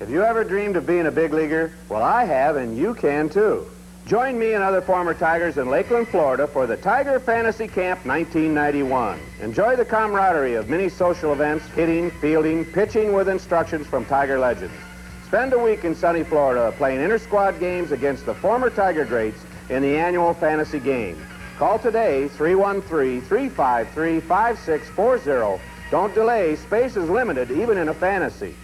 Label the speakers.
Speaker 1: Have you ever dreamed of being a big leaguer? Well, I have, and you can too. Join me and other former Tigers in Lakeland, Florida for the Tiger Fantasy Camp 1991. Enjoy the camaraderie of many social events, hitting, fielding, pitching with instructions from Tiger legends. Spend a week in sunny Florida playing inter-squad games against the former Tiger greats in the annual fantasy game. Call today, 313-353-5640. Don't delay. Space is limited, even in a fantasy.